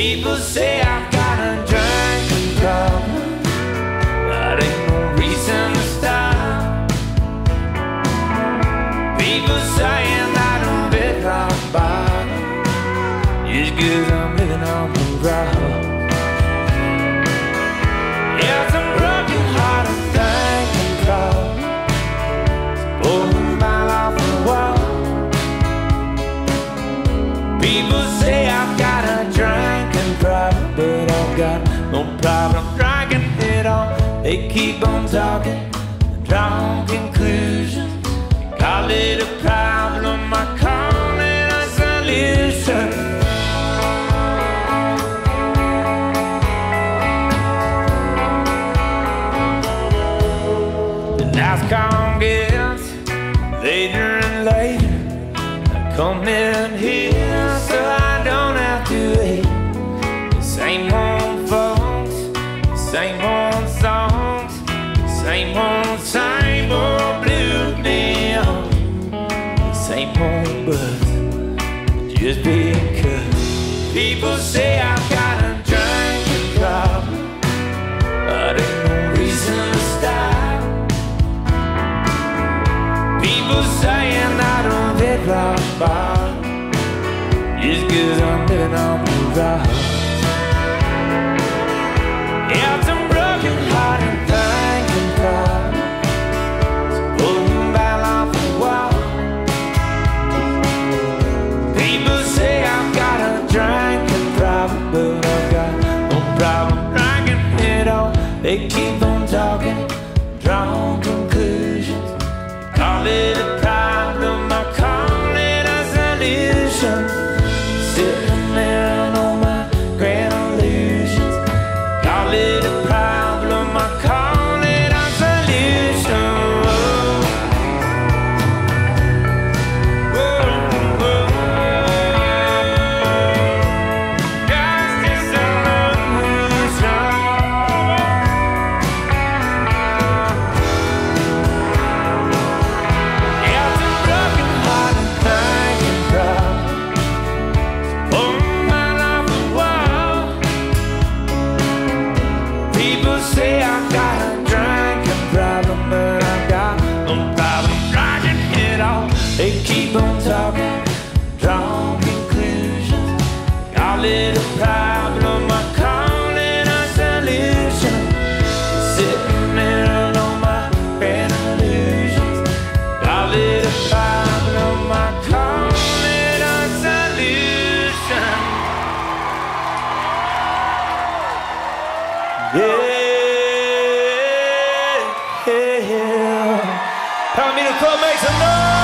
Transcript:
People say I've got a drinking problem. That ain't no reason to stop. People saying I don't fit rock bottom Just cause I'm living on the Yeah, some broken hearted my life People say I've got a no problem drinking it all They keep on talking, drawing conclusions Call it a problem, I call it a solution. The nights come gets later and later. I come in here same old, same old blue neon the same old buzz just because people say I've got a drinking problem but ain't no reason to stop. People saying I don't fit rock just cause I'm living on the rock They hill. to Club make some noise.